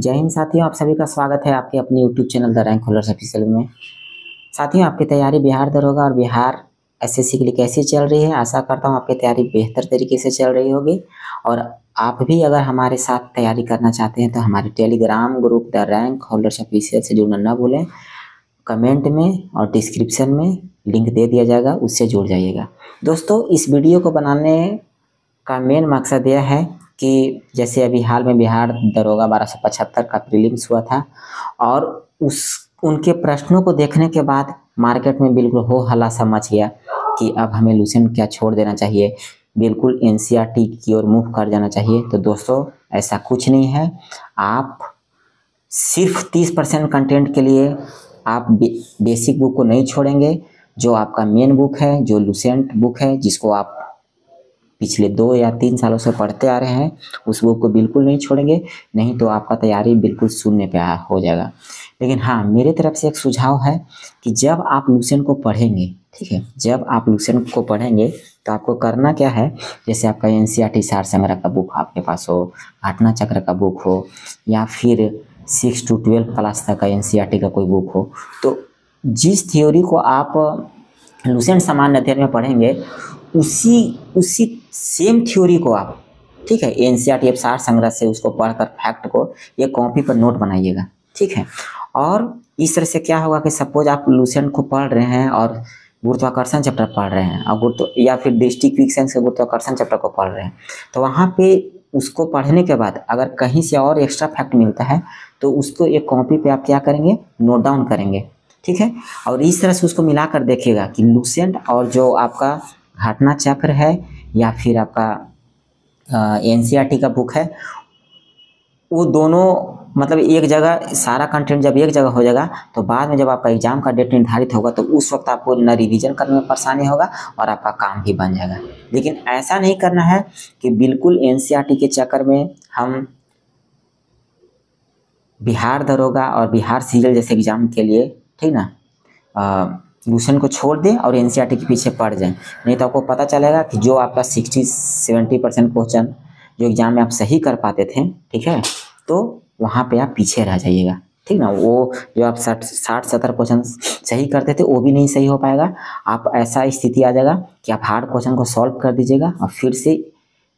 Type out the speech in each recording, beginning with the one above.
जय हिंद साथियों, आप सभी का स्वागत है आपके अपने YouTube channel the rank holders official में। साथियों, आपकी तैयारी बिहार दरोगा और बिहार एसएससी के लिए कैसी चल रही है? आशा करता हूँ आपकी तैयारी बेहतर तरीके से चल रही होगी। और आप भी अगर हमारे साथ तैयारी करना चाहते हैं तो हमारे Telegram group the rank holders official से जुड़ना ना भूलें। कमेंट में और डिस्क्रिप्शन में लिंक दे दिया जाएगा, उससे जुड़ जाइएगा। दोस्तों, इस वीडियो को बनाने का मेन मकसद यह है कि जैसे अभी हाल में बिहार दरोगा बारह सौ पचहत्तर का प्रीलिम्स हुआ था और उस उनके प्रश्नों को देखने के बाद मार्केट में बिल्कुल हो हल्ला सा मच गया कि अब हमें लूसेंट क्या छोड़ देना चाहिए। बिल्कुल एन की ओर मूव कर जाना चाहिए। तो दोस्तों ऐसा कुछ नहीं है। आप सिर्फ़ तीस परसेंट कंटेंट के लिए आप बे, बेसिक बुक को नहीं छोड़ेंगे। जो आपका मेन बुक है जो लूसेंट बुक है जिसको आप पिछले दो या तीन सालों से पढ़ते आ रहे हैं, उस बुक को बिल्कुल नहीं छोड़ेंगे, नहीं तो आपका तैयारी बिल्कुल शून्य पे हो जाएगा। लेकिन हाँ मेरे तरफ़ से एक सुझाव है कि जब आप लूसेंट को पढ़ेंगे, ठीक है, जब आप लूसेंट को पढ़ेंगे तो आपको करना क्या है, जैसे आपका एन सी आर टी सार संग्रह का बुक आपके पास हो, घटना चक्र का बुक हो, या फिर सिक्स टू ट्वेल्व क्लास तक का एन सी आर टी का कोई बुक हो तो जिस थ्योरी को आप लूसेंट सामान्य अध्ययन में पढ़ेंगे, उसी उसी सेम थ्योरी को आप, ठीक है N C R T F सार संग्रह से उसको पढ़कर फैक्ट को एक कॉपी पर नोट बनाइएगा, ठीक है? और इस तरह से क्या होगा कि सपोज़ आप लूसेंट को पढ़ रहे हैं और गुरुत्वाकर्षण चैप्टर पढ़ रहे हैं, और गुरुत्व, या फिर दृष्टि क्विक सेंस के गुरुत्वाकर्षण चैप्टर को पढ़ रहे हैं तो वहाँ पे उसको पढ़ने के बाद अगर कहीं से और एक्स्ट्रा फैक्ट मिलता है तो उसको एक कॉपी पे आप क्या करेंगे? नोट डाउन करेंगे, ठीक है? और इस तरह से उसको मिलाकर देखिएगा कि लूसेंट और जो आपका घटना चक्र है या फिर आपका एन का बुक है, वो दोनों मतलब एक जगह सारा कंटेंट जब एक जगह हो जाएगा तो बाद में जब आपका एग्ज़ाम का डेट निर्धारित होगा तो उस वक्त आपको न रिवीजन करने में परेशानी होगा और आपका काम भी बन जाएगा। लेकिन ऐसा नहीं करना है कि बिल्कुल एन के चक्कर में हम बिहार दरोगा और बिहार सीरियल जैसे एग्ज़ाम के लिए, ठीक ना? लूसन को छोड़ दें और एन के पीछे पड़ जाएँ। नहीं तो आपको पता चलेगा कि जो आपका सिक्सटी सेवेंटी परसेंट क्वेश्चन जो एग्ज़ाम में आप सही कर पाते थे, ठीक है? तो वहाँ पे आप पीछे रह जाइएगा। ठीक ना? वो जो आप साठ साठ, सत्तर क्वेश्चन सही करते थे, वो भी नहीं सही हो पाएगा। आप ऐसा स्थिति आ जाएगा कि आप हार्ड क्वेश्चन को सॉल्व कर दीजिएगा और फिर से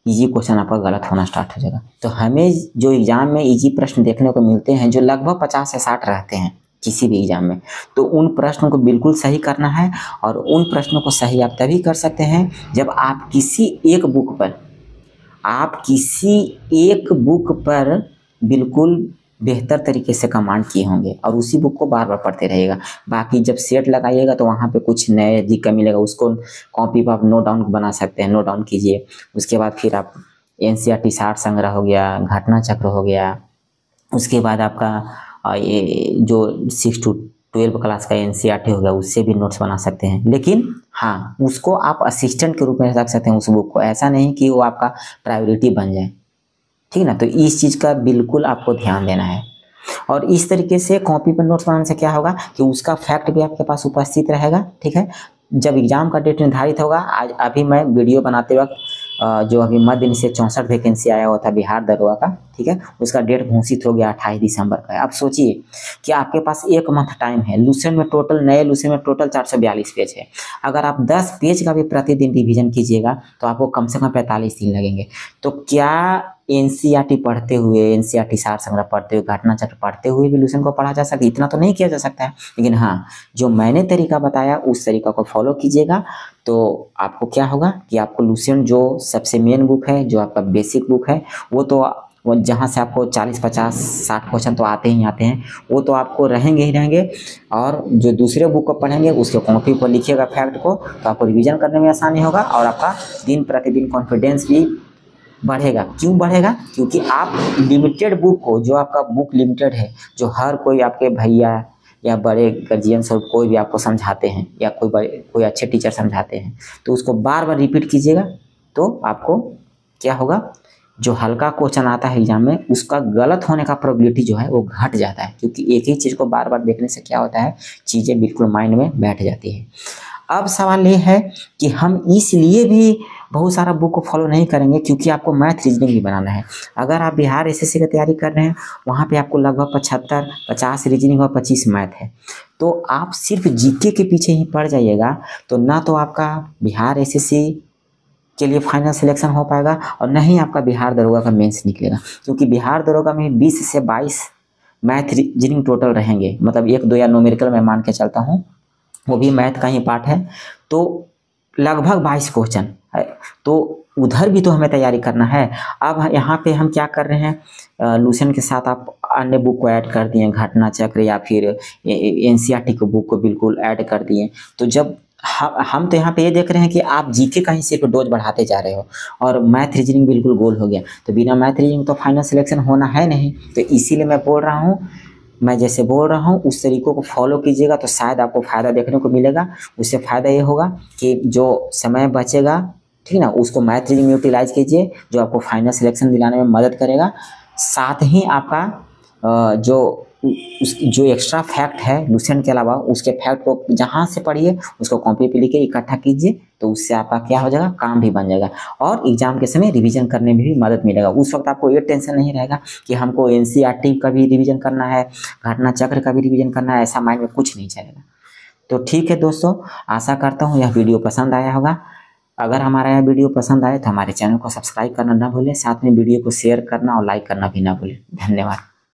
इजी क्वेश्चन आपका गलत होना स्टार्ट हो जाएगा। तो हमें जो एग्ज़ाम में इजी प्रश्न देखने को मिलते हैं, जो लगभग पचास से साठ रहते हैं किसी भी एग्ज़ाम में। तो उन प्रश्नों को बिल्कुल सही करना है और उन प्रश्नों को सही आप तभी कर सकते हैं जब आप किसी एक बुक पर, आप किसी एक बुक पर बिल्कुल बेहतर तरीके से कमांड किए होंगे और उसी बुक को बार बार पढ़ते रहेगा बाकी जब सेट लगाइएगा तो वहाँ पे कुछ नए दिक्कत मिलेगा, उसको कॉपी पर आप नोट डाउन बना सकते हैं नोट डाउन कीजिए। उसके बाद फिर आप एन सी आर टी साठ संग्रह हो गया, घटना चक्र हो गया। उसके बाद आपका ये जो सिक्स टू ट्वेल्व क्लास का एन हो गया, उससे भी नोट्स बना सकते हैं। लेकिन हाँ उसको आप असिस्टेंट के रूप में रख सकते हैं उस बुक को। ऐसा नहीं कि वो आपका प्रायोरिटी बन जाए। ठीक ना? तो इस चीज़ का बिल्कुल आपको ध्यान देना है। और इस तरीके से कॉपी पर नोट्स बनाने से क्या होगा कि उसका फैक्ट भी आपके पास उपस्थित रहेगा। ठीक है? जब एग्ज़ाम का डेट निर्धारित होगा, आज अभी मैं वीडियो बनाते वक्त जो अभी मध्य से चौंसठ वैकेंसी आया हुआ था बिहार दरोगा का, ठीक है? उसका डेट घोषित हो गया अट्ठाईस दिसंबर का अब सोचिए कि आपके पास एक मंथ टाइम है। लूसेंट में टोटल नए लूसेंट में टोटल चार सौ बयालीस पेज है। अगर आप दस पेज का भी प्रतिदिन रिविजन कीजिएगा तो आपको कम से कम पैंतालीस दिन लगेंगे। तो क्या एन पढ़ते हुए एन सार संग्रह पढ़ते हुए, घटना चक्र पढ़ते हुए भी लूसेंट को पढ़ा जा सकता है। इतना तो नहीं किया जा सकता है। लेकिन हाँ जो मैंने तरीका बताया, उस तरीका को फॉलो कीजिएगा। तो आपको क्या होगा कि आपको लूसेंट जो सबसे मेन बुक है, जो आपका बेसिक बुक है, वो तो वो जहाँ से आपको 40 50 60 क्वेश्चन तो आते ही आते हैं। वो तो आपको रहेंगे ही रहेंगे। और जो दूसरे बुक को पढ़ेंगे, उसके कॉपी पर लिखिएगा फैक्ट को तो आपको रिवीजन करने में आसानी होगा। और आपका दिन प्रतिदिन कॉन्फिडेंस भी बढ़ेगा। क्यों बढ़ेगा? क्योंकि आप लिमिटेड बुक को जो आपका बुक लिमिटेड है, जो हर कोई आपके भैया या बड़े गार्जियन सब कोई भी आपको समझाते हैं, या कोई बड़े, कोई अच्छे टीचर समझाते हैं तो उसको बार बार रिपीट कीजिएगा तो आपको क्या होगा? जो हल्का क्वेश्चन आता है एग्ज़ाम में, उसका गलत होने का प्रोबेबिलिटी जो है, वो घट जाता है। क्योंकि एक ही चीज़ को बार बार देखने से क्या होता है? चीज़ें बिल्कुल माइंड में बैठ जाती है। अब सवाल ये है कि हम इसलिए भी बहुत सारा बुक को फॉलो नहीं करेंगे क्योंकि आपको मैथ रीजनिंग भी बनाना है। अगर आप बिहार एसएससी की तैयारी कर रहे हैं, वहाँ पे आपको लगभग पचहत्तर, पचास रीजनिंग और पच्चीस मैथ है। तो आप सिर्फ़ जीके के पीछे ही पड़ जाइएगा तो ना तो आपका बिहार एसएससी के लिए फाइनल सिलेक्शन हो पाएगा और न ही आपका बिहार दरोगा का मेंस निकलेगा। क्योंकि बिहार दरोगा में बीस से बाईस मैथ रीजनिंग टोटल रहेंगे। मतलब एक, दो या नोमेरिकल मैं मान के चलता हूँ। वो भी मैथ का ही पार्ट है। तो लगभग बाईस क्वेश्चन है तो उधर भी तो हमें तैयारी करना है। अब यहाँ पे हम क्या कर रहे हैं? लूसन के साथ आप अन्य बुक को ऐड कर दिए, घटना चक्र या फिर एन सी के बुक को बिल्कुल ऐड कर दिए। तो जब हम हम तो यहाँ पे ये देख रहे हैं कि आप जीके का ही सिर्फ़ डोज बढ़ाते जा रहे हो और मैथ रीजनिंग बिल्कुल गोल हो गया। तो बिना मैथ रीजनिंग तो फाइनल सिलेक्शन होना है नहीं। तो इसीलिए मैं बोल रहा हूँ मैं जैसे बोल रहा हूँ, उस तरीकों को फॉलो कीजिएगा तो शायद आपको फ़ायदा देखने को मिलेगा। उससे फ़ायदा ये होगा कि जो समय बचेगा, ठीक ना, उसको मैथ में यूटिलाइज कीजिए, जो आपको फाइनल सिलेक्शन दिलाने में मदद करेगा। साथ ही आपका जो उस जो एक्स्ट्रा फैक्ट है लूसेंट के अलावा उसके फैक्ट को जहाँ से पढ़िए, उसको कॉपी पे लिखे इकट्ठा कीजिए तो उससे आपका क्या हो जाएगा? काम भी बन जाएगा। और एग्ज़ाम के समय रिवीजन करने में भी मदद मिलेगा। उस वक्त आपको ये टेंशन नहीं रहेगा कि हमको एन का भी रिविजन करना है, घटना चक्र का भी रिविजन करना है, ऐसा माइंड में कुछ नहीं चलेगा। तो ठीक है दोस्तों, आशा करता हूँ यह वीडियो पसंद आया होगा। अगर हमारा यह वीडियो पसंद आए तो हमारे चैनल को सब्सक्राइब करना ना भूलें, साथ में वीडियो को शेयर करना और लाइक करना भी ना भूलें। धन्यवाद।